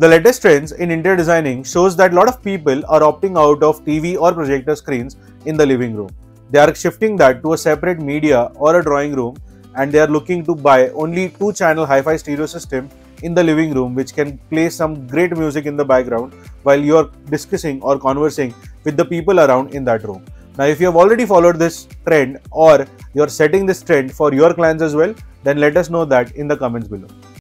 The latest trends in interior designing shows that a lot of people are opting out of TV or projector screens in the living room. They are shifting that to a separate media or a drawing room and they are looking to buy only two channel hi-fi stereo system in the living room which can play some great music in the background while you are discussing or conversing with the people around in that room. Now if you have already followed this trend or you are setting this trend for your clients as well then let us know that in the comments below.